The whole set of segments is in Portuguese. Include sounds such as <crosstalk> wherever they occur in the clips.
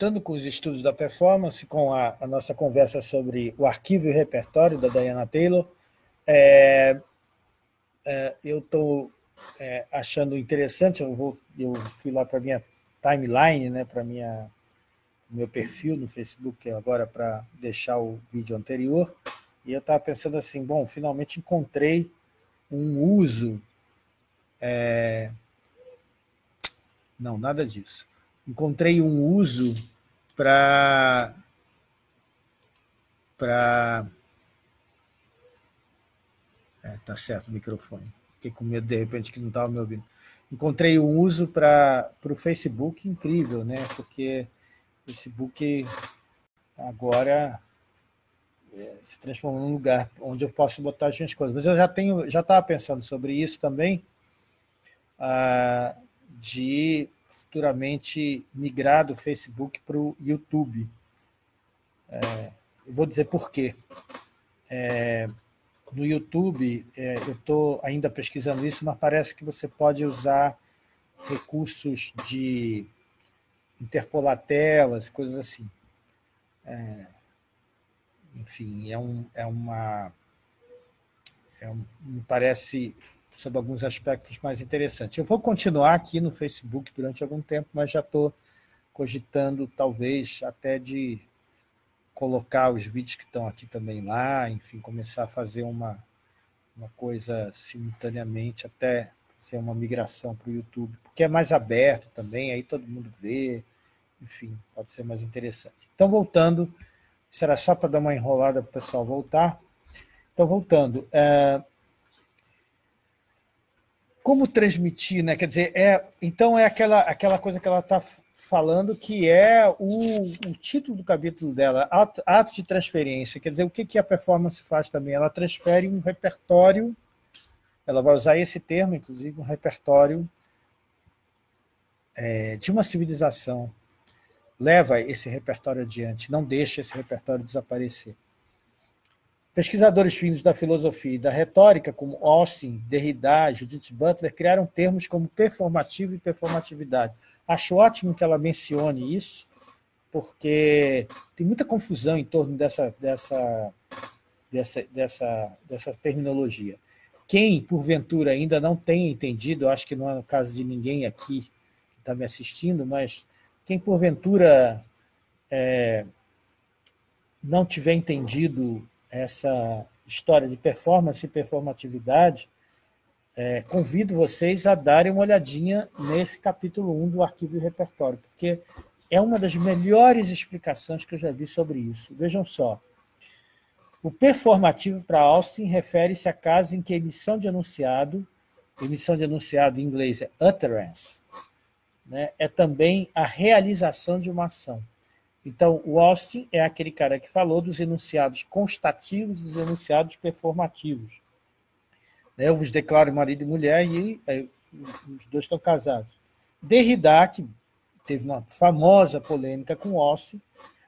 voltando com os estudos da performance, com a, a, nossa conversa sobre o arquivo e repertório da Diana Taylor, é, é, eu estou é, achando interessante, eu, vou, eu fui lá para minha timeline, né, para minha meu perfil no Facebook agora para deixar o vídeo anterior, e eu estava pensando assim, bom, finalmente encontrei um uso. É... Não, nada disso. Encontrei um uso para. Para. É, tá certo o microfone. Fiquei com medo de repente que não estava me ouvindo. Encontrei um uso para o Facebook incrível, né? Porque o Facebook agora é, se transformou num lugar onde eu posso botar as minhas coisas. Mas eu já tenho, já estava pensando sobre isso também, ah, de futuramente migrar do Facebook para o YouTube. É, eu vou dizer por quê. É, no YouTube, é, eu estou ainda pesquisando isso, mas parece que você pode usar recursos de interpolar telas, coisas assim. É, enfim, é, um, é uma. É um, me parece, sob alguns aspectos, mais interessante. Eu vou continuar aqui no Facebook durante algum tempo, mas já estou cogitando, talvez, até de colocar os vídeos que estão aqui também lá, enfim, começar a fazer uma, uma coisa simultaneamente, até ser uma migração para o YouTube, porque é mais aberto também, aí todo mundo vê, enfim, pode ser mais interessante. Então, voltando era só para dar uma enrolada para o pessoal voltar. Então, voltando. É... Como transmitir, né? Quer dizer, é, então é aquela, aquela coisa que ela está falando que é o, o, título do capítulo dela, ato, ato, de transferência. Quer dizer, o que, que a performance faz também? Ela transfere um repertório, ela vai usar esse termo, inclusive, um repertório é, de uma civilização leva esse repertório adiante, não deixa esse repertório desaparecer. Pesquisadores finos da filosofia e da retórica, como Austin, Derrida, Judith Butler, criaram termos como performativo e performatividade. Acho ótimo que ela mencione isso, porque tem muita confusão em torno dessa, dessa, dessa, dessa, dessa terminologia. Quem, porventura, ainda não tenha entendido, acho que não é o caso de ninguém aqui que está me assistindo, mas quem porventura é, não tiver entendido essa história de performance e performatividade, é, convido vocês a darem uma olhadinha nesse capítulo 1 do arquivo e repertório, porque é uma das melhores explicações que eu já vi sobre isso. Vejam só. O performativo para Austin refere-se a casos em que a emissão de enunciado, emissão de enunciado em inglês é utterance, né, é também a realização de uma ação. Então, o Austin é aquele cara que falou dos enunciados constativos e dos enunciados performativos. Né, eu vos declaro marido e mulher e é, os dois estão casados. Derrida, que teve uma famosa polêmica com Austin,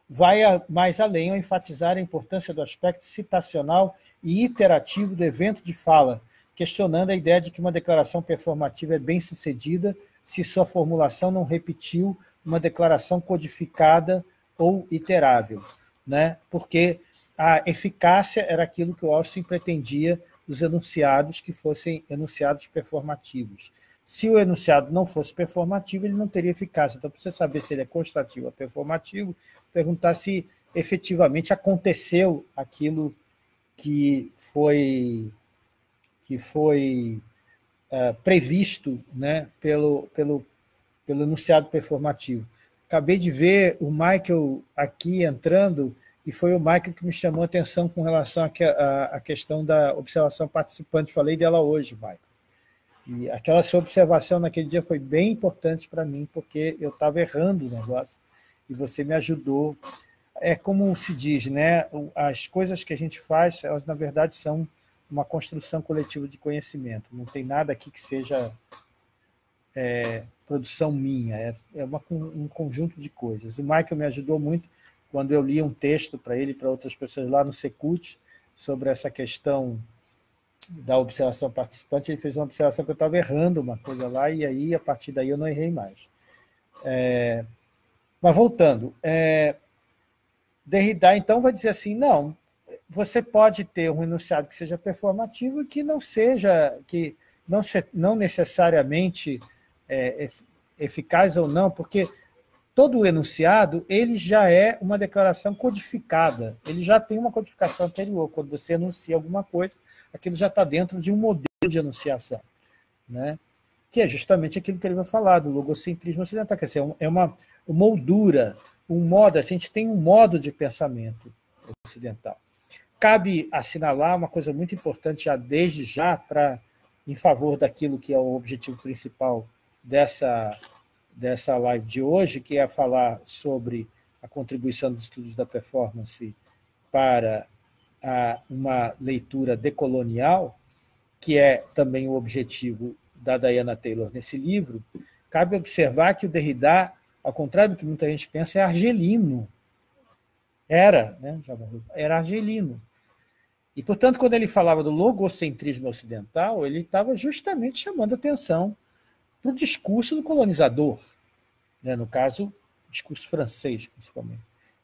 vai mais além ao enfatizar a importância do aspecto citacional e iterativo do evento de fala, questionando a ideia de que uma declaração performativa é bem sucedida se sua formulação não repetiu uma declaração codificada ou iterável, né? porque a eficácia era aquilo que o Austin pretendia dos enunciados que fossem enunciados performativos. Se o enunciado não fosse performativo, ele não teria eficácia. Então, para você saber se ele é constativo ou performativo, perguntar se efetivamente aconteceu aquilo que foi que foi uh, previsto né, pelo, pelo, pelo enunciado performativo. Acabei de ver o Michael aqui entrando, e foi o Michael que me chamou a atenção com relação à questão da observação participante. Falei dela hoje, Michael. E aquela sua observação naquele dia foi bem importante para mim, porque eu estava errando o negócio e você me ajudou. É como se diz, né? As coisas que a gente faz, elas na verdade são uma construção coletiva de conhecimento. Não tem nada aqui que seja é, produção minha, é, é uma, um conjunto de coisas. O Michael me ajudou muito quando eu li um texto para ele e para outras pessoas lá no Secult sobre essa questão da observação participante. Ele fez uma observação que eu estava errando uma coisa lá, e aí, a partir daí, eu não errei mais. É, Mas voltando, é, Derrida então vai dizer assim, não, você pode ter um enunciado que seja performativo e que não seja, que não, se, não necessariamente é, eficaz ou não, porque todo o enunciado ele já é uma declaração codificada, ele já tem uma codificação anterior. Quando você enuncia alguma coisa, aquilo já está dentro de um modelo de enunciação, né? que é justamente aquilo que ele vai falar, do logocentrismo ocidental, que é uma moldura, um modo, assim, a gente tem um modo de pensamento ocidental. Cabe assinalar uma coisa muito importante já desde já para em favor daquilo que é o objetivo principal dessa dessa live de hoje, que é falar sobre a contribuição dos estudos da performance para a, uma leitura decolonial, que é também o objetivo da Diana Taylor nesse livro, cabe observar que o Derrida, ao contrário do que muita gente pensa, é argelino. Era, né? Já morreu. Era argelino. E, portanto, quando ele falava do logocentrismo ocidental, ele estava justamente chamando atenção para o discurso do colonizador, né? no caso, discurso francês, principalmente.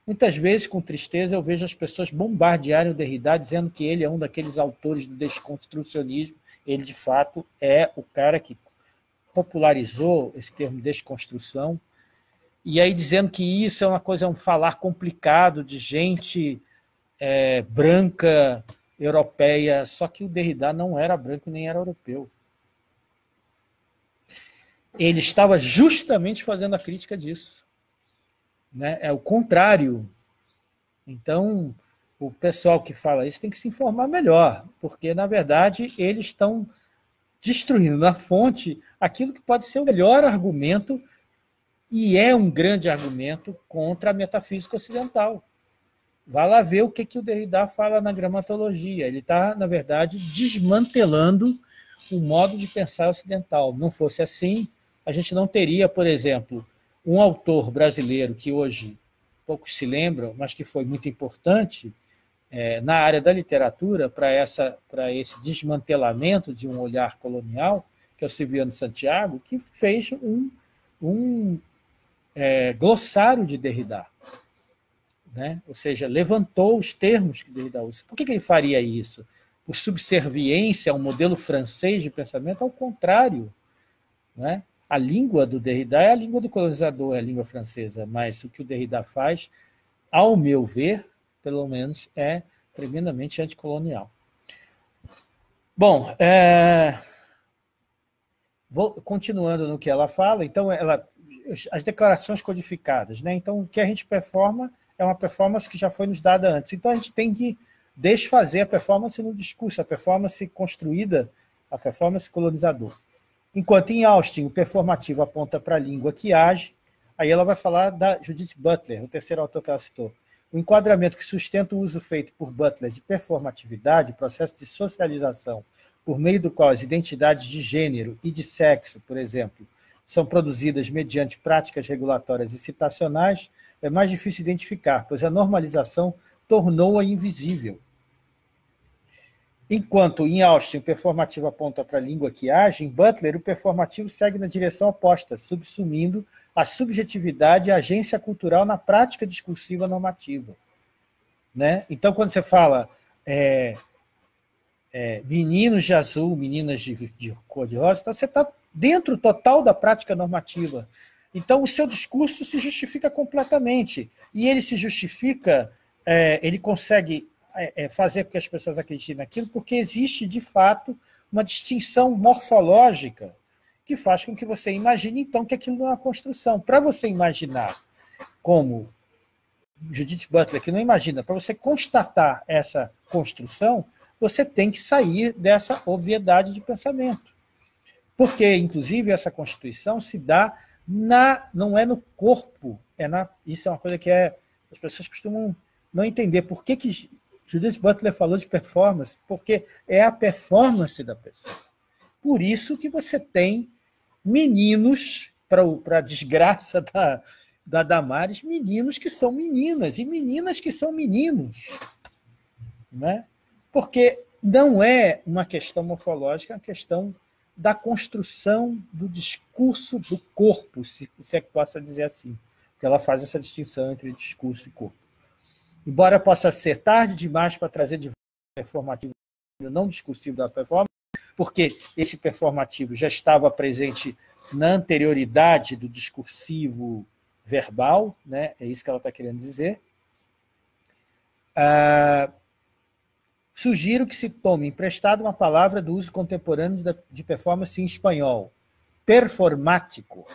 Muitas vezes, com tristeza, eu vejo as pessoas bombardearem o Derrida dizendo que ele é um daqueles autores do desconstrucionismo. Ele, de fato, é o cara que popularizou esse termo desconstrução. E aí dizendo que isso é uma coisa, é um falar complicado de gente é, branca, europeia, só que o Derrida não era branco nem era europeu. Ele estava justamente fazendo a crítica disso. Né? É o contrário. Então, o pessoal que fala isso tem que se informar melhor, porque, na verdade, eles estão destruindo na fonte aquilo que pode ser o melhor argumento, e é um grande argumento contra a metafísica ocidental. Vá lá ver o que, que o Derrida fala na gramatologia. Ele está, na verdade, desmantelando o modo de pensar ocidental. Não fosse assim, a gente não teria, por exemplo, um autor brasileiro que hoje poucos se lembram, mas que foi muito importante é, na área da literatura para esse desmantelamento de um olhar colonial, que é o Silviano Santiago, que fez um, um é, glossário de Derrida né? ou seja, levantou os termos que Derrida usa. Por que, que ele faria isso? Por subserviência ao modelo francês de pensamento? Ao contrário. Né? A língua do Derrida é a língua do colonizador, é a língua francesa, mas o que o Derrida faz, ao meu ver, pelo menos, é tremendamente anticolonial. Bom, é... Vou, continuando no que ela fala, então ela as declarações codificadas, né? Então o que a gente performa é uma performance que já foi nos dada antes. Então a gente tem que desfazer a performance no discurso, a performance construída, a performance colonizadora. Enquanto em Austin o performativo aponta para a língua que age, aí ela vai falar da Judith Butler, o terceiro autor que ela citou. O enquadramento que sustenta o uso feito por Butler de performatividade, processo de socialização, por meio do qual as identidades de gênero e de sexo, por exemplo, são produzidas mediante práticas regulatórias e citacionais, é mais difícil identificar, pois a normalização tornou-a invisível. Enquanto em Austin o performativo aponta para a língua que age, em Butler o performativo segue na direção oposta, subsumindo a subjetividade e a agência cultural na prática discursiva normativa. Né? Então, quando você fala é, é, meninos de azul, meninas de, de cor de rosa, então você está dentro total da prática normativa. Então, o seu discurso se justifica completamente. E ele se justifica, é, ele consegue é, é, fazer com que as pessoas acreditem naquilo, porque existe, de fato, uma distinção morfológica que faz com que você imagine, então, que aquilo não é uma construção. Para você imaginar como Judith Butler, que não imagina, para você constatar essa construção, você tem que sair dessa obviedade de pensamento. Porque, inclusive, essa Constituição se dá na, não é no corpo, é na, isso é uma coisa que é, as pessoas costumam não entender. Por que, que Judith Butler falou de performance? Porque é a performance da pessoa. Por isso que você tem meninos, para a desgraça da, da Damares, meninos que são meninas e meninas que são meninos. Né? Porque não é uma questão morfológica, é uma questão da construção do discurso do corpo, se, se é que possa dizer assim. porque ela faz essa distinção entre discurso e corpo. Embora possa ser tarde demais para trazer de volta o performativo não discursivo da performance, porque esse performativo já estava presente na anterioridade do discursivo verbal, né? é isso que ela está querendo dizer. Ah, sugiro que se tome emprestado uma palavra do uso contemporâneo de performance em espanhol, performático.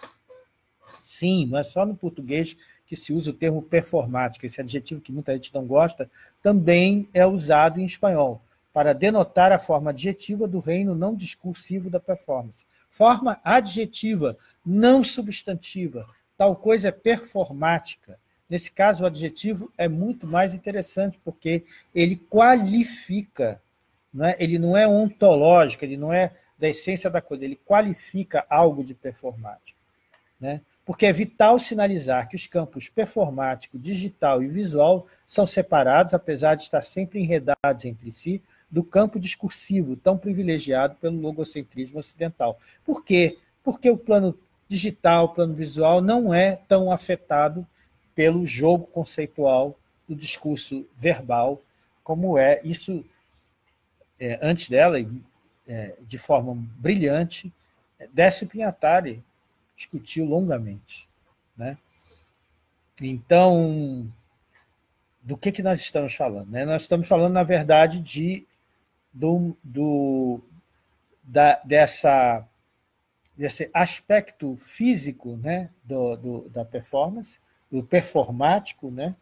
Sim, não é só no português que se usa o termo performático, esse adjetivo que muita gente não gosta, também é usado em espanhol, para denotar a forma adjetiva do reino não discursivo da performance. Forma adjetiva, não substantiva. Tal coisa é performática. Nesse caso, o adjetivo é muito mais interessante, porque ele qualifica, não é? ele não é ontológico, ele não é da essência da coisa, ele qualifica algo de performático. Né? Porque é vital sinalizar que os campos performático, digital e visual são separados, apesar de estar sempre enredados entre si, do campo discursivo, tão privilegiado pelo logocentrismo ocidental. Por quê? Porque o plano digital, o plano visual, não é tão afetado pelo jogo conceitual do discurso verbal, como é isso é, antes dela, é, de forma brilhante, Décio Pinhatari discutiu longamente. Né? Então, do que, que nós estamos falando? Né? Nós estamos falando, na verdade, de, do, do, da, dessa, desse aspecto físico né? do, do, da performance, do performático, né?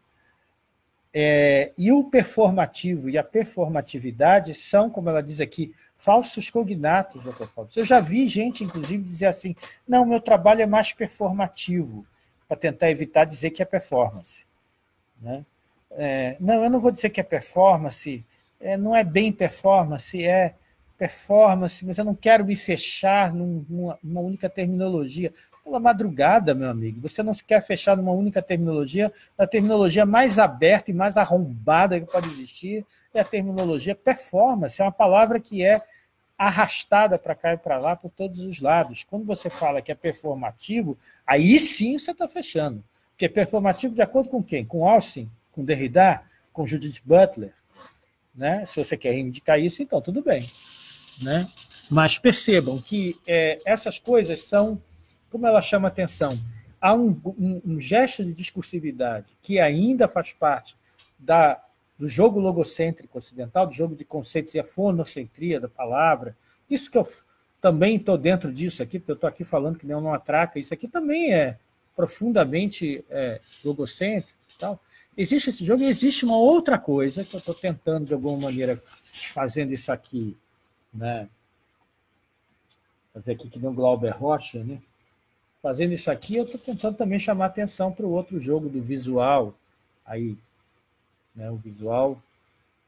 É, e o performativo e a performatividade são, como ela diz aqui, falsos cognatos da performance. Eu já vi gente, inclusive, dizer assim: não, meu trabalho é mais performativo, para tentar evitar dizer que é performance. Né? É, não, eu não vou dizer que é performance, é, não é bem performance, é performance, mas eu não quero me fechar numa, numa única terminologia. Pela madrugada, meu amigo, você não se quer fechar numa única terminologia, a terminologia mais aberta e mais arrombada que pode existir é a terminologia performance, é uma palavra que é arrastada para cá e para lá por todos os lados. Quando você fala que é performativo, aí sim você está fechando. Porque é performativo de acordo com quem? Com Austin, com Derrida, com Judith Butler. Né? Se você quer reivindicar isso, então tudo bem. Né? Mas percebam que é, essas coisas são, como ela chama atenção, há um, um, um gesto de discursividade que ainda faz parte da do jogo logocêntrico ocidental, do jogo de conceitos e a fonocentria da palavra. Isso que eu também estou dentro disso aqui, porque eu estou aqui falando que nem uma atraca, isso aqui também é profundamente é, logocêntrico e tal. Existe esse jogo e existe uma outra coisa que eu estou tentando, de alguma maneira, fazendo isso aqui, né? Fazer aqui que nem o Glauber Rocha, né? Fazendo isso aqui, eu estou tentando também chamar atenção para o outro jogo do visual aí, né, o visual.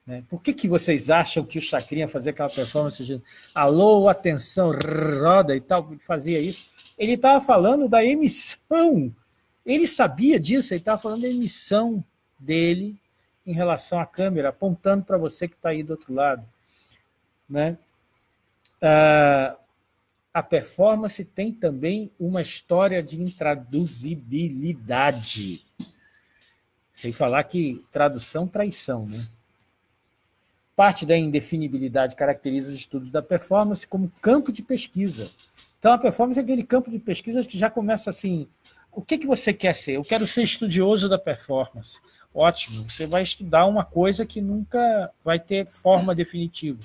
Né? Por que, que vocês acham que o Chacrinha fazia aquela performance de alô, atenção, roda e tal, fazia isso? Ele estava falando da emissão. Ele sabia disso, ele estava falando da emissão dele em relação à câmera, apontando para você que está aí do outro lado. Né? Ah, a performance tem também uma história de intraduzibilidade. Sem falar que tradução, traição, né? Parte da indefinibilidade caracteriza os estudos da performance como campo de pesquisa. Então, a performance é aquele campo de pesquisa que já começa assim: o que, que você quer ser? Eu quero ser estudioso da performance. Ótimo, você vai estudar uma coisa que nunca vai ter forma definitiva.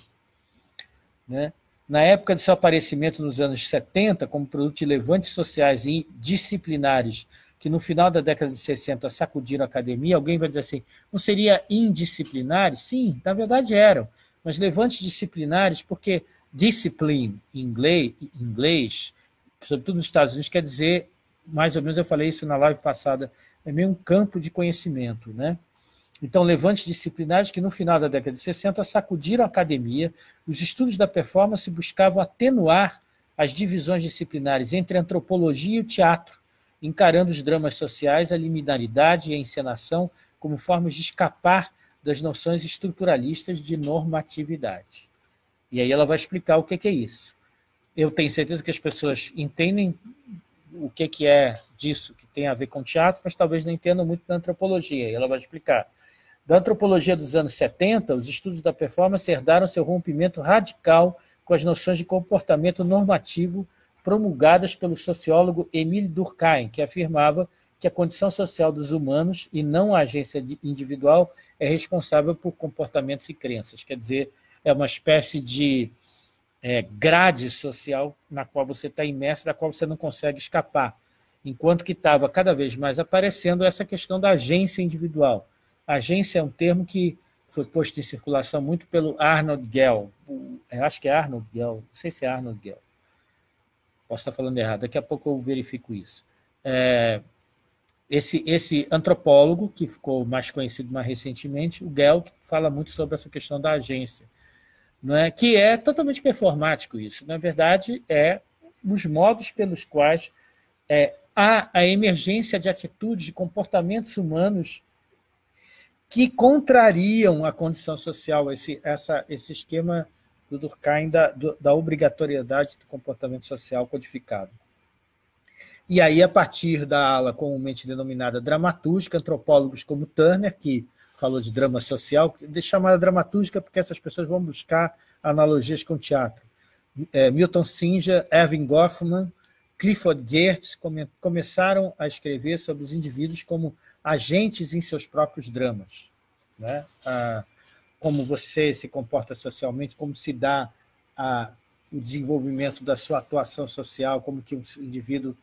Né? Na época de seu aparecimento nos anos 70, como produto de levantes sociais e disciplinares que no final da década de 60 sacudiram a academia, alguém vai dizer assim, não seria indisciplinares? Sim, na verdade eram, mas levantes disciplinares, porque discipline em inglês, inglês, sobretudo nos Estados Unidos, quer dizer, mais ou menos eu falei isso na live passada, é meio um campo de conhecimento, né? Então, levantes disciplinares que no final da década de 60 sacudiram a academia, os estudos da performance buscavam atenuar as divisões disciplinares entre a antropologia e o teatro, encarando os dramas sociais, a liminaridade e a encenação como formas de escapar das noções estruturalistas de normatividade. E aí ela vai explicar o que é isso. Eu tenho certeza que as pessoas entendem o que, é disso, que tem a ver com teatro, mas talvez não entendam muito da antropologia, e ela vai explicar. Da antropologia dos anos 70, os estudos da performance herdaram seu rompimento radical com as noções de comportamento normativo promulgadas pelo sociólogo Emile Durkheim, que afirmava que a condição social dos humanos e não a agência individual é responsável por comportamentos e crenças. Quer dizer, é uma espécie de é, grade social na qual você está imerso, da qual você não consegue escapar. Enquanto que estava cada vez mais aparecendo essa questão da agência individual. Agência é um termo que foi posto em circulação muito pelo Arnold Gell. Eu acho que é Arnold Gell, não sei se é Arnold Gell. Posso estar falando errado, daqui a pouco eu verifico isso. É, esse, esse antropólogo, que ficou mais conhecido mais recentemente, o Gell, que fala muito sobre essa questão da agência, não é? que é totalmente performático isso. Na verdade, é os modos pelos quais é, há a emergência de atitudes, de comportamentos humanos que contrariam a condição social, esse, essa, esse esquema do Durkheim da, da obrigatoriedade do comportamento social codificado. E aí, a partir da ala comumente denominada dramatúrgica, antropólogos como Turner, que falou de drama social, chamada dramatúrgica porque essas pessoas vão buscar analogias com teatro. É, Milton Singer, Erving Goffman, Clifford Geertz come, começaram a escrever sobre os indivíduos como agentes em seus próprios dramas. Né? Ah, como você se comporta socialmente, como se dá a, o desenvolvimento da sua atuação social, como que o indivíduo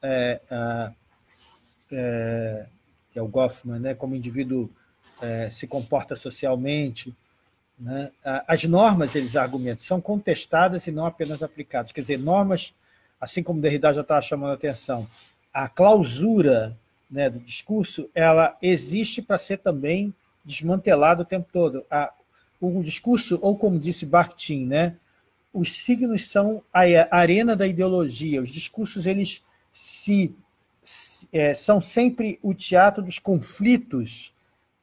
é, é, que é o Goffman, né, como o indivíduo é, se comporta socialmente. Né? As normas, eles argumentam, são contestadas e não apenas aplicadas. Quer dizer, normas, assim como Derrida já estava chamando a atenção, a clausura né, do discurso, ela existe para ser também desmantelada o tempo todo. A, o discurso, ou como disse Bakhtin, né, os signos são a arena da ideologia. Os discursos eles se é, são sempre o teatro dos conflitos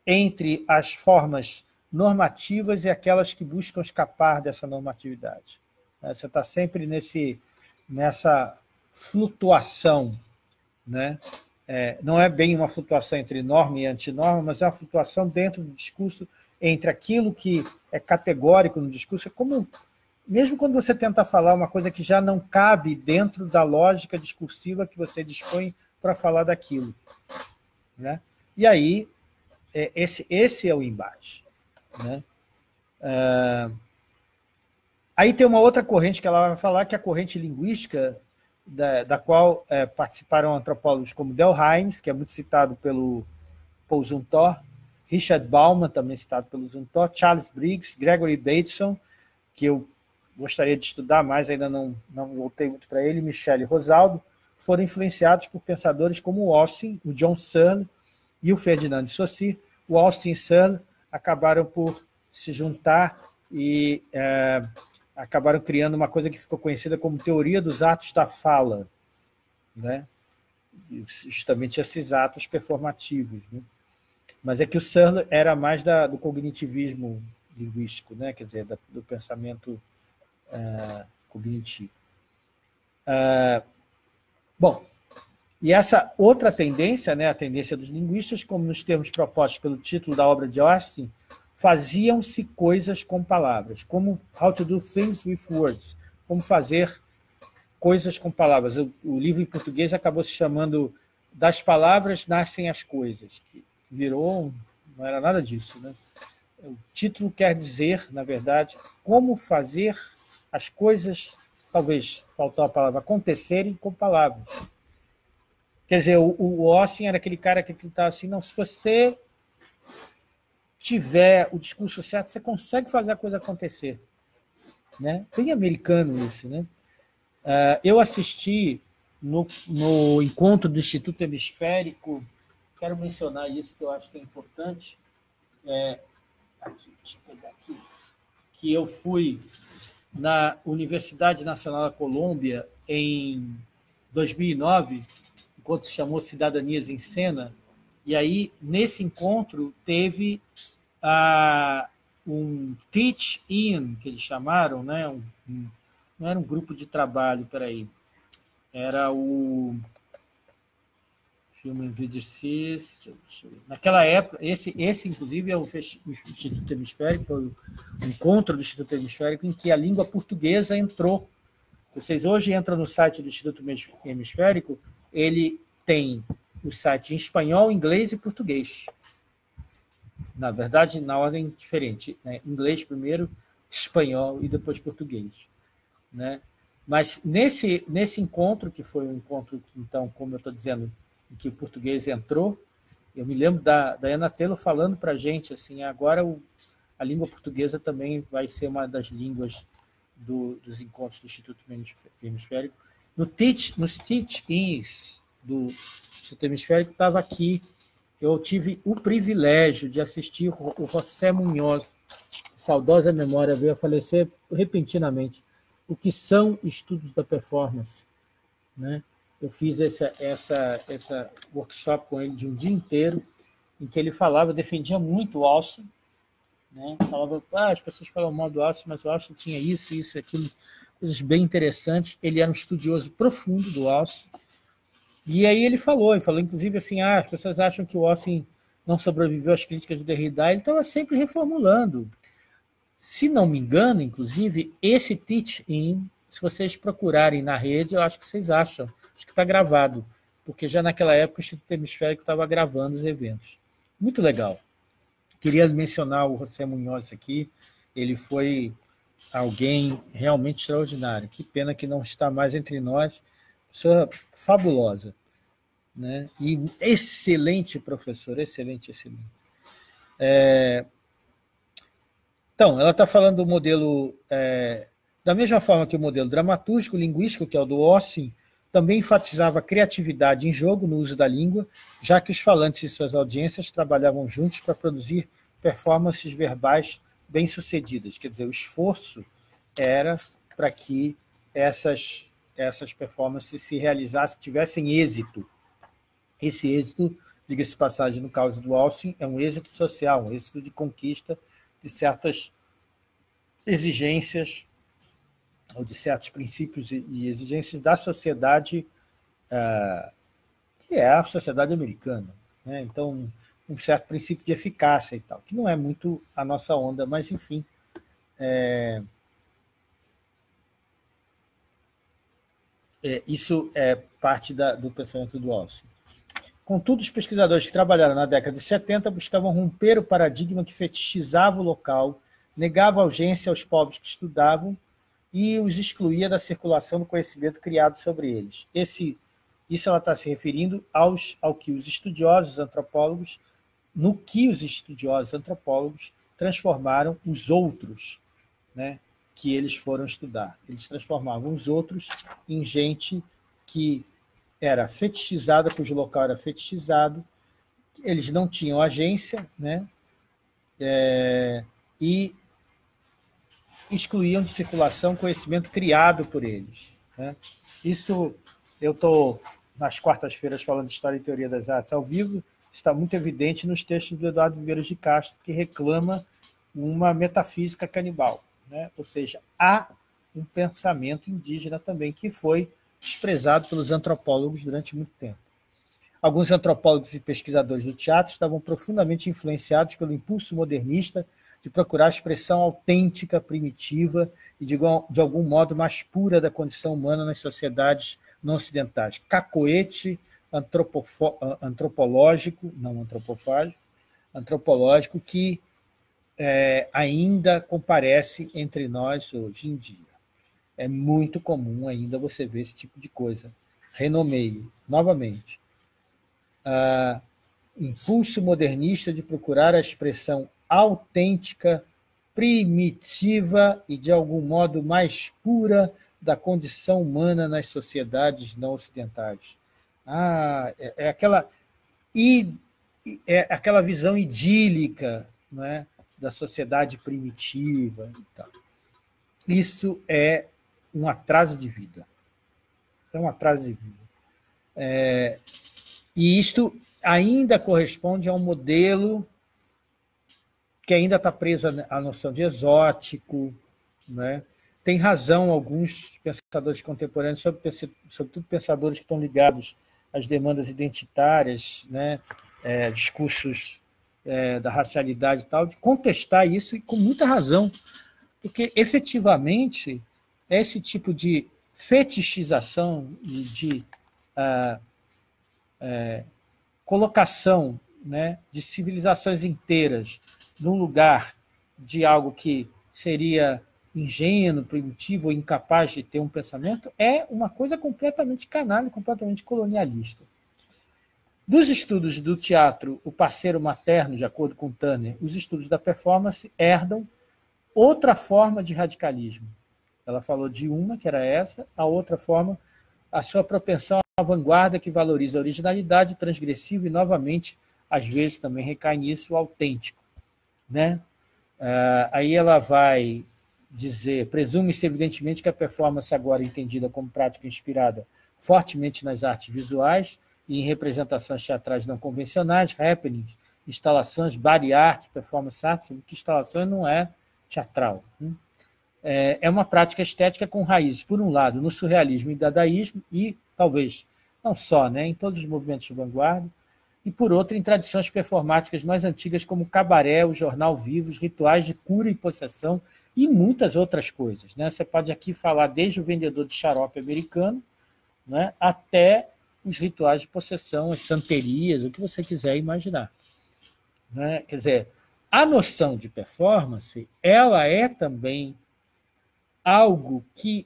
entre as formas normativas e aquelas que buscam escapar dessa normatividade. Né? Você está sempre nesse, nessa flutuação, né? É, não é bem uma flutuação entre norma e antinorma, mas é uma flutuação dentro do discurso entre aquilo que é categórico no discurso, é como mesmo quando você tenta falar uma coisa que já não cabe dentro da lógica discursiva que você dispõe para falar daquilo. Né? E aí, é, esse, esse é o embate. Né? Uh, aí tem uma outra corrente que ela vai falar, que é a corrente linguística, da, da qual é, participaram antropólogos como Del Himes, que é muito citado pelo Paul Zumthor, Richard Bauman, também citado pelo Zumthor, Charles Briggs, Gregory Bateson, que eu gostaria de estudar mais, ainda não, não voltei muito para ele, Michele Rosaldo, foram influenciados por pensadores como o Austin, o John Searle e o Ferdinand Saussure. O Austin e Searle acabaram por se juntar e é, acabaram criando uma coisa que ficou conhecida como teoria dos atos da fala, né? justamente esses atos performativos. Né? Mas é que o Searle era mais da, do cognitivismo linguístico, né? quer dizer, da, do pensamento uh, cognitivo. Uh, bom, e essa outra tendência, né, a tendência dos linguistas, como nos termos propostos pelo título da obra de Austin, faziam-se coisas com palavras, como How to do things with words, como fazer coisas com palavras. O, o livro em português acabou se chamando Das Palavras Nascem as Coisas, que virou, não era nada disso, né? O título quer dizer, na verdade, como fazer as coisas, talvez faltou a palavra, acontecerem com palavras. Quer dizer, o, Austin era aquele cara que estava assim, não, se você tiver o discurso certo, você consegue fazer a coisa acontecer. Né? Bem americano isso, né? Uh, eu assisti no, no encontro do Instituto Hemisférico, quero mencionar isso que eu acho que é importante, é, aqui, deixa eu pegar aqui, que eu fui na Universidade Nacional da Colômbia em 2009, enquanto se chamou Cidadanias em Cena, e aí, nesse encontro, teve ah, um teach-in, que eles chamaram, né? Um, um, não era um grupo de trabalho, peraí. era o filme VDC. Naquela época, esse, esse inclusive é o Instituto Hemisférico, foi o encontro do Instituto Hemisférico em que a língua portuguesa entrou. Vocês hoje entram no site do Instituto Hemisférico, ele tem o site em espanhol, inglês e português. Na verdade, na ordem diferente. Né? Inglês primeiro, espanhol e depois português. Né? Mas nesse, nesse encontro, que foi um encontro que, então, como eu estou dizendo, que o português entrou, eu me lembro da, da Ana Telo falando para a gente, assim, agora o, a língua portuguesa também vai ser uma das línguas do, dos encontros do Instituto Hemisférico. No teach, nos teach-ins do Instituto Hemisférico estava aqui, eu tive o privilégio de assistir o José Munhoz, saudosa memória, veio a falecer repentinamente, o que são estudos da performance. Né? Eu fiz essa, essa, essa workshop com ele de um dia inteiro, em que ele falava, defendia muito o Alce, né? falava, ah, as pessoas falam mal do Alce, mas o Alce tinha isso, isso, aquilo, coisas bem interessantes. Ele era um estudioso profundo do Alce, e aí ele falou, ele falou inclusive assim, ah, as pessoas acham que o Austin não sobreviveu às críticas do Derrida, ele estava sempre reformulando. Se não me engano, inclusive, esse teach-in, se vocês procurarem na rede, eu acho que vocês acham, acho que está gravado, porque já naquela época o Instituto Hemisférico estava gravando os eventos. Muito legal. Queria mencionar o José Munhoz aqui, ele foi alguém realmente extraordinário. Que pena que não está mais entre nós, pessoa fabulosa, né? E excelente professor, excelente, excelente. É... Então, ela está falando do modelo é... da mesma forma que o modelo dramatúrgico linguístico, que é o do Austin, também enfatizava a criatividade em jogo no uso da língua, já que os falantes e suas audiências trabalhavam juntos para produzir performances verbais bem-sucedidas. Quer dizer, o esforço era para que essas essas performances se realizassem, tivessem êxito. Esse êxito, diga-se passagem, no caso do Austin, é um êxito social, um êxito de conquista de certas exigências ou de certos princípios e exigências da sociedade uh, que é a sociedade americana. Né? Então, um certo princípio de eficácia e tal, que não é muito a nossa onda, mas enfim. É, É, isso é parte da, do pensamento do Alce. Contudo, os pesquisadores que trabalharam na década de 70 buscavam romper o paradigma que fetichizava o local, negava urgência aos povos que estudavam e os excluía da circulação do conhecimento criado sobre eles. Esse, isso ela está se referindo aos, ao que os estudiosos antropólogos, no que os estudiosos antropólogos transformaram os outros, né? Que eles foram estudar. Eles transformavam os outros em gente que era fetichizada, cujo local era fetichizado, eles não tinham agência, né? É, e excluíam de circulação conhecimento criado por eles. Né? Isso eu estou nas quartas-feiras falando de História e Teoria das Artes ao vivo, está muito evidente nos textos do Eduardo Viveiros de Castro, que reclama uma metafísica canibal. Né? Ou seja, há um pensamento indígena também que foi desprezado pelos antropólogos durante muito tempo. Alguns antropólogos e pesquisadores do teatro estavam profundamente influenciados pelo impulso modernista de procurar a expressão autêntica, primitiva e, de, de algum modo, mais pura da condição humana nas sociedades não ocidentais. Cacoete antropológico, não antropofágico, antropológico, que é, ainda comparece entre nós hoje em dia. É muito comum ainda você ver esse tipo de coisa. Renomeio, novamente. Ah, impulso modernista de procurar a expressão autêntica, primitiva e, de algum modo, mais pura da condição humana nas sociedades não ocidentais. Ah, é, é aquela, é aquela visão idílica, não é? Da sociedade primitiva e tal. Isso é um atraso de vida. É um atraso de vida. É, e isto ainda corresponde a um modelo que ainda está preso à noção de exótico. Né? tem razão alguns pensadores contemporâneos, sobretudo pensadores que estão ligados às demandas identitárias, né, é, discursos é, da racialidade e tal, de contestar isso e com muita razão, porque efetivamente esse tipo de fetichização e de ah, é, colocação né, de civilizações inteiras num lugar de algo que seria ingênuo, primitivo, incapaz de ter um pensamento, é uma coisa completamente canalha, completamente colonialista. Dos estudos do teatro, o parceiro materno, de acordo com Tanner, os estudos da performance herdam outra forma de radicalismo. Ela falou de uma, que era essa, a outra forma, a sua propensão à vanguarda que valoriza a originalidade, transgressiva e, novamente, às vezes também recai nisso, o autêntico. Né? Uh, aí ela vai dizer, presume-se evidentemente que a performance agora entendida como prática inspirada fortemente nas artes visuais em representações teatrais não convencionais, happenings, instalações, body art, performance art, que instalações não é teatral. Né? É uma prática estética com raízes, por um lado, no surrealismo e dadaísmo, e talvez não só, né, em todos os movimentos de vanguarda, e por outro, em tradições performáticas mais antigas como o cabaré, o jornal vivo, os rituais de cura e possessão e muitas outras coisas. Né? Você pode aqui falar desde o vendedor de xarope americano né, até os rituais de possessão, as santerias, o que você quiser imaginar. Né? Quer dizer, a noção de performance ela é também algo que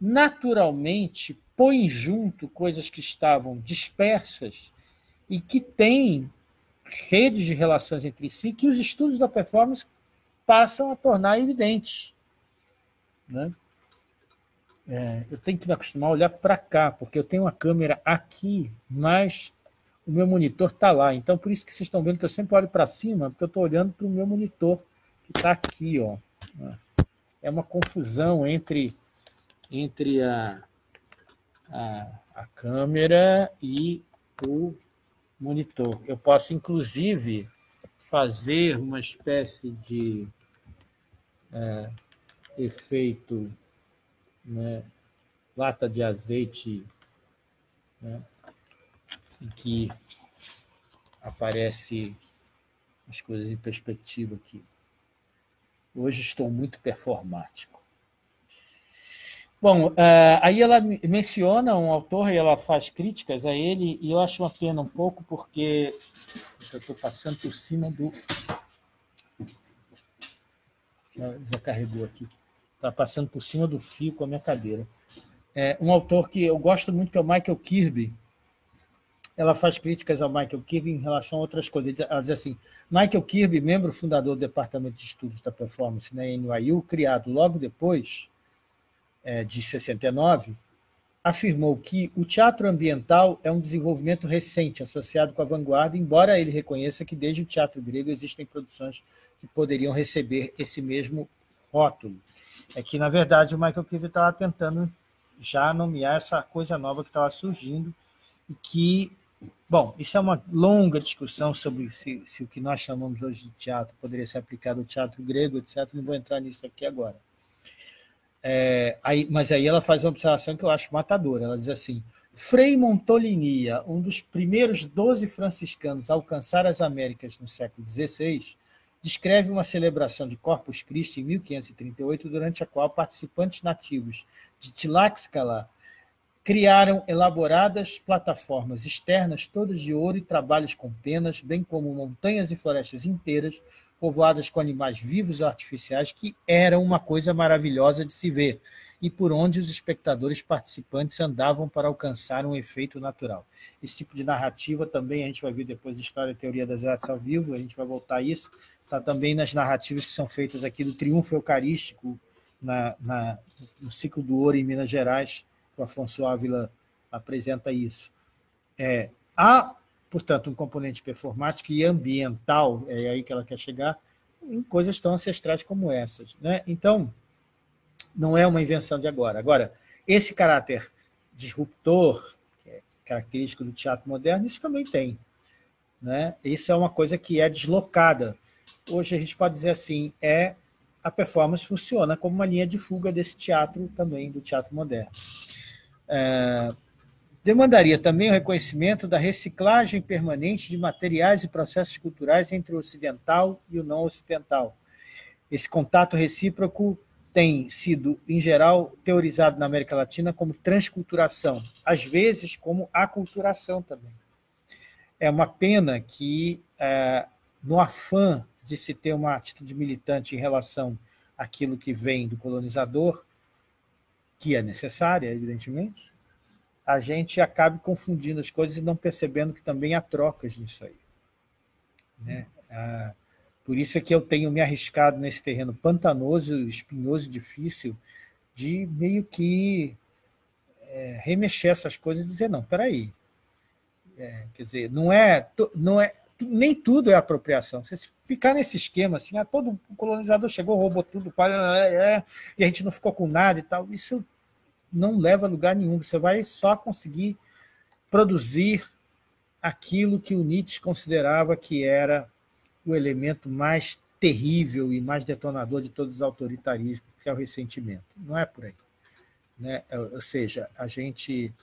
naturalmente põe junto coisas que estavam dispersas e que tem redes de relações entre si que os estudos da performance passam a tornar evidentes. Né? É, eu tenho que me acostumar a olhar para cá, porque eu tenho uma câmera aqui, mas o meu monitor está lá. Então, por isso que vocês estão vendo que eu sempre olho para cima, porque eu estou olhando para o meu monitor, que está aqui. Ó. É uma confusão entre, entre a, a, a câmera e o monitor. Eu posso, inclusive, fazer uma espécie de é, efeito né, lata de azeite né, em que aparece as coisas em perspectiva aqui. Hoje estou muito performático. Bom, uh, aí ela menciona um autor e ela faz críticas a ele, e eu acho uma pena um pouco, porque eu estou passando por cima do. Já, já carregou aqui. Está passando por cima do fio com a minha cadeira. É, um autor que eu gosto muito, que é o Michael Kirby. Ela faz críticas ao Michael Kirby em relação a outras coisas. Ela diz assim: Michael Kirby, membro fundador do Departamento de Estudos da Performance na NYU, criado logo depois é, de 69, afirmou que o teatro ambiental é um desenvolvimento recente associado com a vanguarda, embora ele reconheça que desde o teatro grego existem produções que poderiam receber esse mesmo rótulo. É que, na verdade, o Michael Kive estava tentando já nomear essa coisa nova que estava surgindo e que, bom, isso é uma longa discussão sobre se, se o que nós chamamos hoje de teatro poderia ser aplicado ao teatro grego, etc. Não vou entrar nisso aqui agora. É, aí, mas aí ela faz uma observação que eu acho matadora. Ela diz assim: Frei Montolinia, um dos primeiros doze franciscanos a alcançar as Américas no século XVI, descreve uma celebração de Corpus Christi em 1538, durante a qual participantes nativos de Tlaxcala criaram elaboradas plataformas externas, todas de ouro e trabalhos com penas, bem como montanhas e florestas inteiras, povoadas com animais vivos ou artificiais, que eram uma coisa maravilhosa de se ver, e por onde os espectadores participantes andavam para alcançar um efeito natural. Esse tipo de narrativa também, a gente vai ver depois história e teoria das artes ao vivo, a gente vai voltar a isso, está também nas narrativas que são feitas aqui do triunfo eucarístico na, na, no ciclo do ouro em Minas Gerais, o Afonso Ávila apresenta isso. É, há portanto, um componente performático e ambiental, é aí que ela quer chegar, em coisas tão ancestrais como essas. Né? Então, não é uma invenção de agora. Agora, esse caráter disruptor, que é característico do teatro moderno, isso também tem. Né? Isso é uma coisa que é deslocada. Hoje a gente pode dizer assim, é a performance funciona como uma linha de fuga desse teatro também, do teatro moderno. É, demandaria também o reconhecimento da reciclagem permanente de materiais e processos culturais entre o ocidental e o não ocidental. Esse contato recíproco tem sido, em geral, teorizado na América Latina como transculturação, às vezes como aculturação também. É uma pena que, é, no afã de se ter uma atitude militante em relação àquilo que vem do colonizador, que é necessária, evidentemente, a gente acabe confundindo as coisas e não percebendo que também há trocas nisso aí. Né? Ah, por isso é que eu tenho me arriscado nesse terreno pantanoso, espinhoso, difícil, de meio que é, remexer essas coisas e dizer, não, peraí. É, quer dizer, não é, não é, nem tudo é apropriação. Você ficar nesse esquema assim, ah, todo colonizador chegou, roubou tudo, é, é, e a gente não ficou com nada e tal, isso não leva a lugar nenhum. Você vai só conseguir produzir aquilo que o Nietzsche considerava que era o elemento mais terrível e mais detonador de todos os autoritarismos, que é o ressentimento. Não é por aí. Né? É, ou seja, a gente,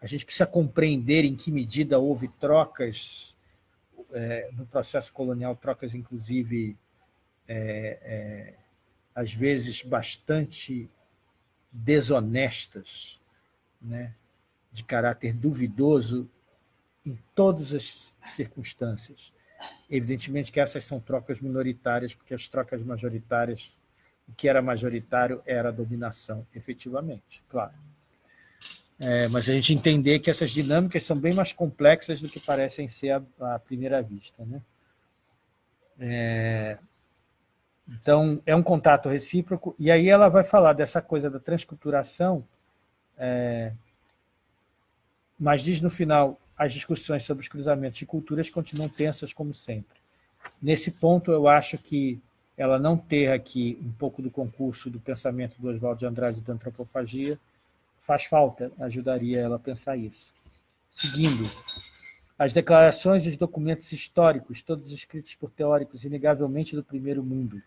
a gente precisa compreender em que medida houve trocas é, no processo colonial, trocas inclusive é, é, às vezes bastante desonestas, né? de caráter duvidoso em todas as circunstâncias. Evidentemente que essas são trocas minoritárias, porque as trocas majoritárias, o que era majoritário era a dominação, efetivamente, claro. É, mas a gente entender que essas dinâmicas são bem mais complexas do que parecem ser à, primeira vista. Né? É, então, é um contato recíproco, e aí ela vai falar dessa coisa da transculturação, é, mas diz no final: as discussões sobre os cruzamentos de culturas continuam tensas como sempre. Nesse ponto, eu acho que ela não ter aqui um pouco do concurso do pensamento do Oswaldo de Andrade da antropofagia faz falta, ajudaria ela a pensar isso. Seguindo, as declarações e os documentos históricos, todos escritos por teóricos inegavelmente do primeiro mundo.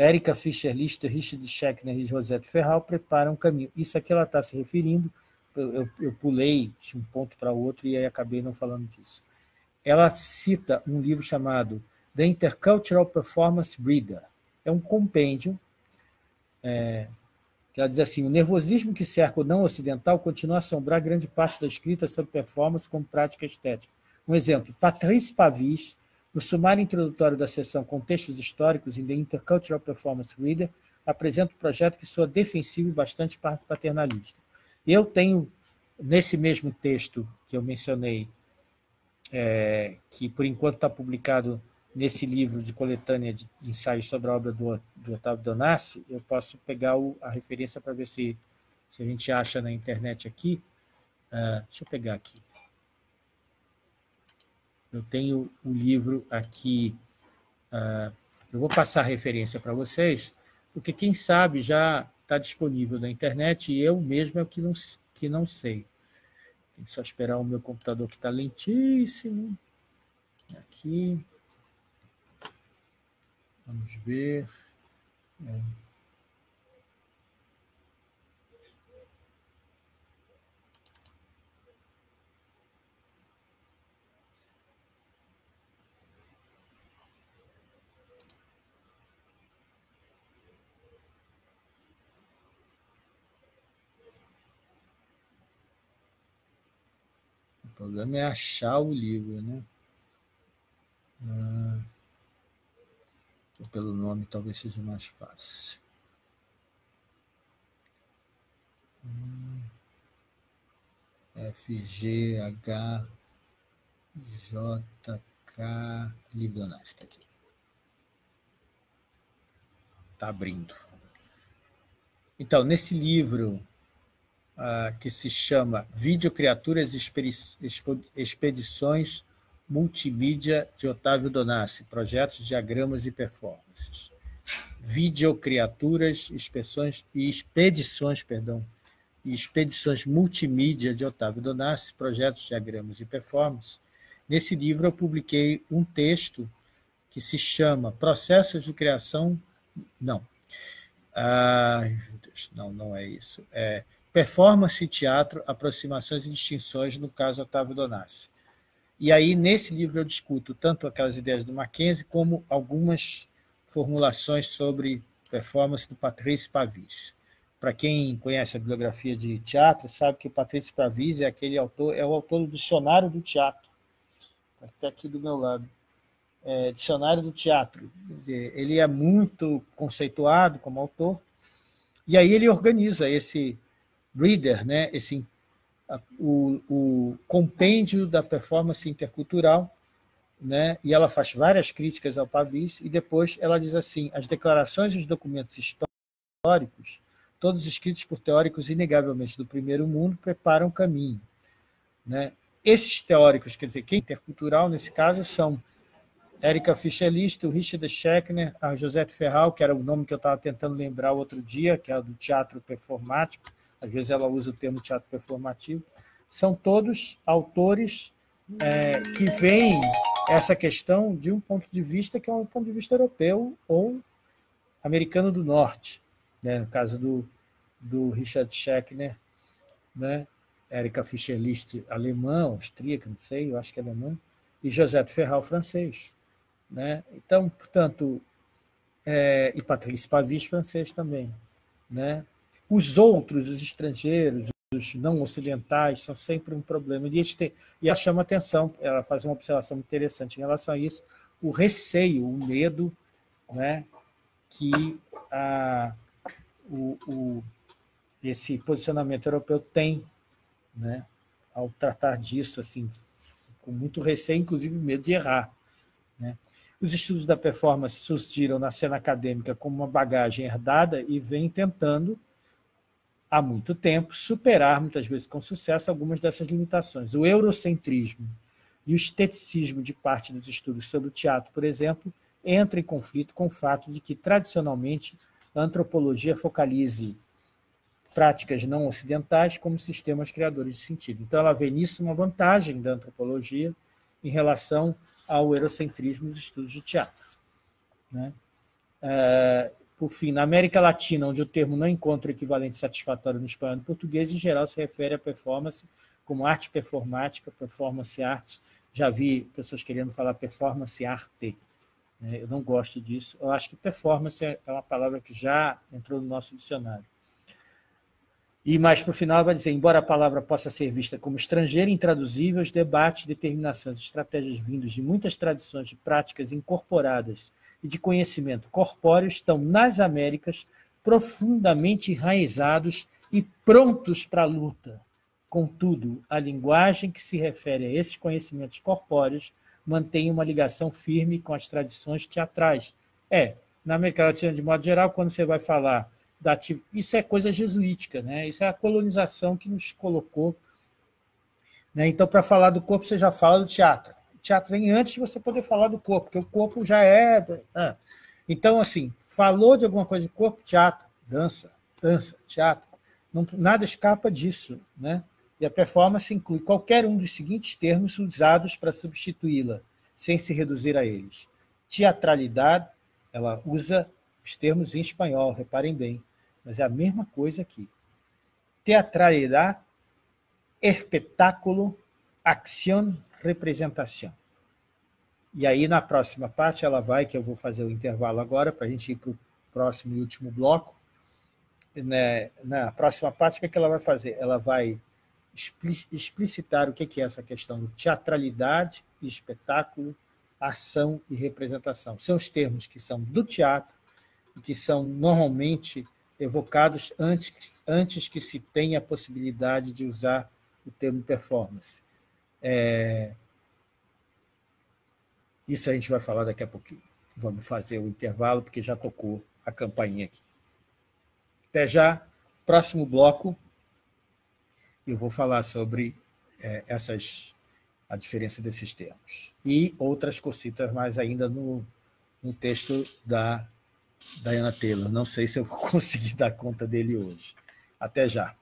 Érica Fischer Lister, Richard Schechner e José Ferral preparam um caminho. Isso aqui ela está se referindo eu, eu pulei de um ponto para outro e aí acabei não falando disso. Ela cita um livro chamado The Intercultural Performance Reader. É um compêndio é, que ela diz assim: o nervosismo que cerca o não ocidental continua a assombrar grande parte da escrita sobre performance como prática estética. Um exemplo: Patrice Pavis, no sumário introdutório da seção Contextos Históricos em The Intercultural Performance Reader, apresenta um projeto que soa defensivo e bastante paternalista. Eu tenho, nesse mesmo texto que eu mencionei, é, que por enquanto está publicado nesse livro de coletânea de ensaios sobre a obra do, do Otávio Donassi, eu posso pegar o, a referência para ver se, se a gente acha na internet aqui. Uh, deixa eu pegar aqui. Eu tenho o livro aqui. Uh, eu vou passar a referência para vocês, porque quem sabe já está disponível na internet e eu mesmo é o que não, que não sei. Tem que só esperar o meu computador que está lentíssimo. Aqui. Vamos ver. É. problema é achar o livro, né? Ah, pelo nome talvez seja mais fácil. Hum, FGH JK Libonais está aqui. Está abrindo. Então, nesse livro, uh, que se chama Videocriaturas Expedições Multimídia de Otávio Donassi, Projetos, Diagramas e Performances. Videocriaturas Inspeções e Expedições, perdão, Expedições Multimídia de Otávio Donassi, Projetos, Diagramas e Performances. Nesse livro eu publiquei um texto que se chama Processos de Criação, não, Ah, não, não é isso. É performance, teatro, aproximações e distinções, no caso Otávio Donassi. E aí, nesse livro, eu discuto tanto aquelas ideias do Mackenzie, como algumas formulações sobre performance do Patrício Pavis. Para quem conhece a bibliografia de teatro, sabe que o Patrício Pavis é aquele autor, é o autor do Dicionário do Teatro. Está aqui do meu lado. É, Dicionário do Teatro. Ele é muito conceituado como autor, e aí ele organiza esse reader, né, esse, o, o compêndio da performance intercultural, né, e ela faz várias críticas ao Pavis, e depois ela diz assim: as declarações e os documentos históricos, todos escritos por teóricos inegavelmente do primeiro mundo, preparam o caminho. Né? Esses teóricos, quer dizer, quem é intercultural nesse caso, são Érica Fischer-List, o Richard Schechner, a Josette Ferral, que era o nome que eu estava tentando lembrar outro dia, que é do teatro performático, às vezes ela usa o termo teatro performativo, são todos autores é, que veem essa questão de um ponto de vista que é um ponto de vista europeu ou americano do norte, né? no caso do, do Richard Schechner, né? Érica Fischer-List, alemã, austríaca, não sei, eu acho que é alemã, e José Ferral, francês. Né? Então, portanto, é, e Patrícia Pavis, francês também. Né? Os outros, os estrangeiros, os não ocidentais, são sempre um problema. E, este, e ela chama atenção, ela faz uma observação interessante em relação a isso, o receio, o medo né, que a, o, o, esse posicionamento europeu tem né, ao tratar disso, assim, com muito receio, inclusive medo de errar. Né? Os estudos da performance surgiram na cena acadêmica como uma bagagem herdada e vem tentando, há muito tempo, superar, muitas vezes com sucesso, algumas dessas limitações. O eurocentrismo e o esteticismo de parte dos estudos sobre o teatro, por exemplo, entram em conflito com o fato de que, tradicionalmente, a antropologia focalize práticas não ocidentais como sistemas criadores de sentido. Então, ela vê nisso uma vantagem da antropologia em relação ao eurocentrismo dos estudos de teatro. Né? É, por fim, na América Latina, onde o termo não encontra equivalente satisfatório no espanhol e português, em geral se refere à performance como arte performática, performance arte. Já vi pessoas querendo falar performance arte. Né? Eu não gosto disso. Eu acho que performance é uma palavra que já entrou no nosso dicionário. E mais para o final vai dizer, embora a palavra possa ser vista como estrangeira, intraduzível, os debates, determinações, estratégias vindos de muitas tradições de práticas incorporadas e de conhecimento corpóreo estão nas Américas profundamente enraizados e prontos para a luta. Contudo, a linguagem que se refere a esses conhecimentos corpóreos mantém uma ligação firme com as tradições teatrais. É, na América Latina, de modo geral, quando você vai falar da isso é coisa jesuítica, né? Isso é a colonização que nos colocou. Né? Então, para falar do corpo, você já fala do teatro. Teatro vem antes de você poder falar do corpo, porque o corpo já é. Ah. Então, assim, falou de alguma coisa de corpo, teatro, dança, dança, teatro. Não, nada escapa disso, né? E a performance inclui qualquer um dos seguintes termos usados para substituí-la, sem se reduzir a eles. Teatralidade, ela usa os termos em espanhol, reparem bem mas é a mesma coisa aqui. Teatralidade, espetáculo, ação, representação. E aí, na próxima parte, ela vai, que eu vou fazer o intervalo agora, para a gente ir para o próximo e último bloco. Né, na próxima parte, o que, é que ela vai fazer? Ela vai explicitar o que é essa questão de teatralidade e espetáculo, ação e representação. São os termos que são do teatro, que são normalmente evocados antes, antes que se tenha a possibilidade de usar o termo performance. É... Isso a gente vai falar daqui a pouquinho. Vamos fazer o intervalo, porque já tocou a campainha aqui. Até já, próximo bloco, eu vou falar sobre é, essas a diferença desses termos. E outras cositas mais ainda no, no texto da Diana Taylor. Não sei se eu vou <laughs> conseguir dar conta dele hoje. Até já.